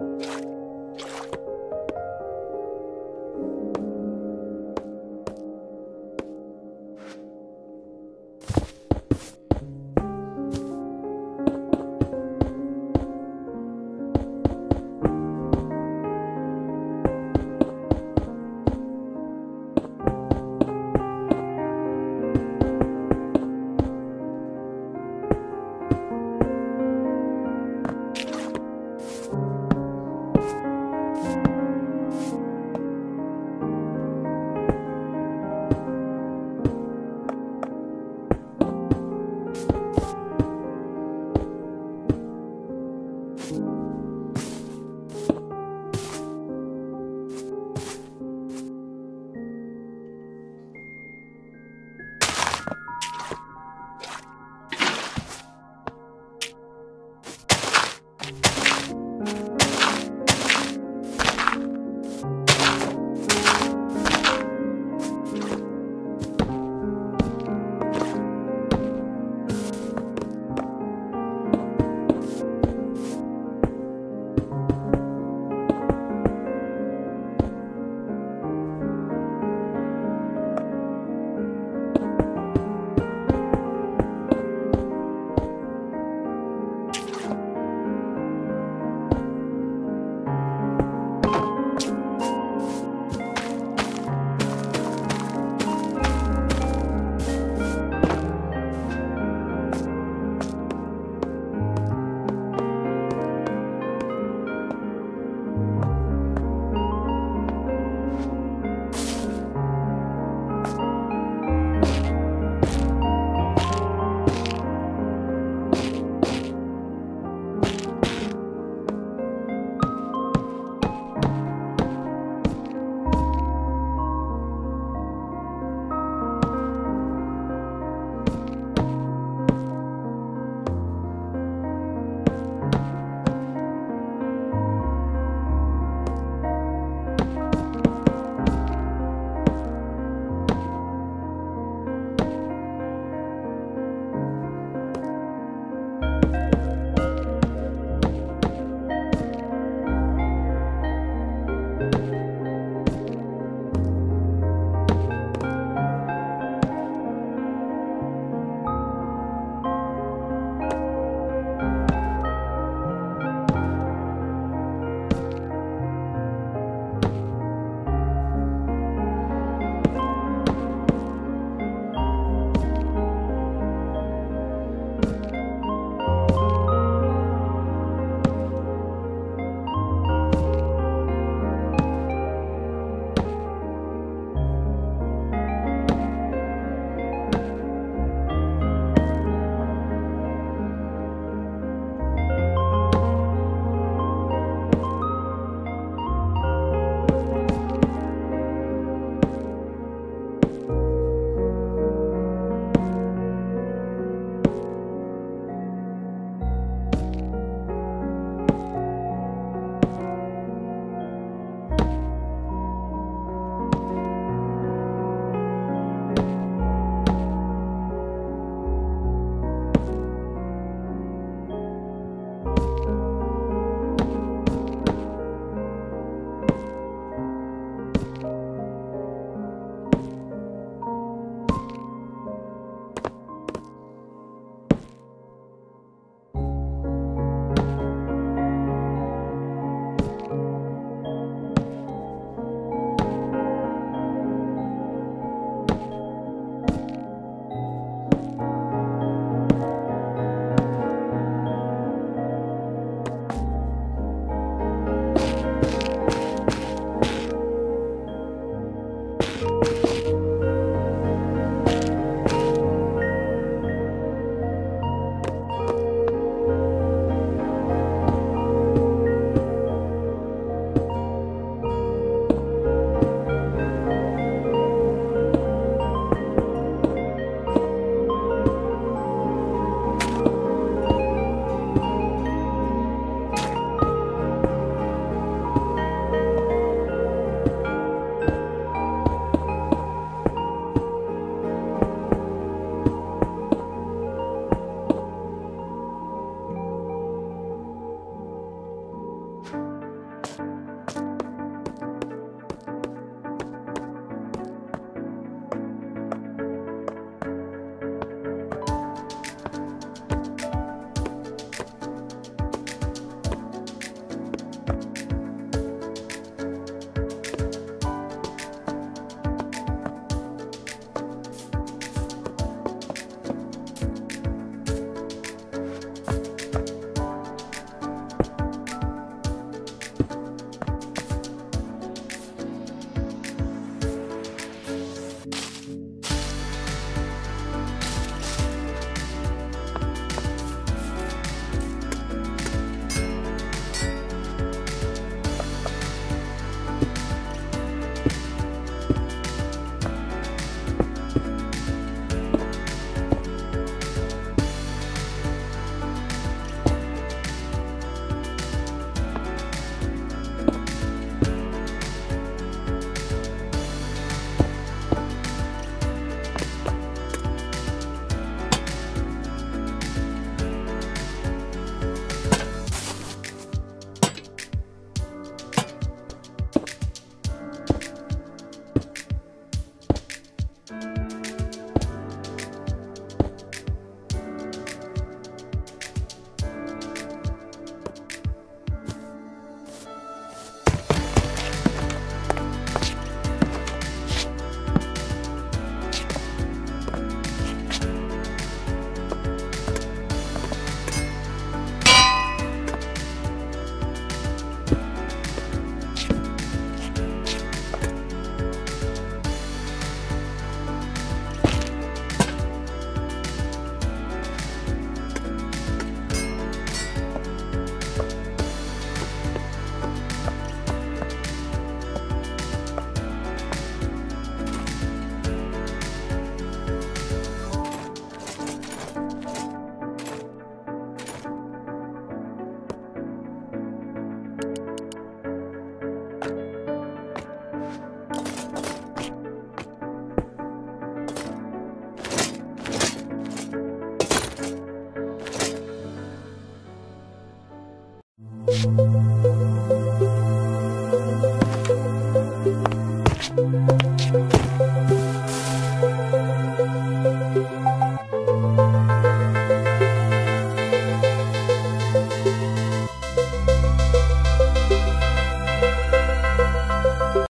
you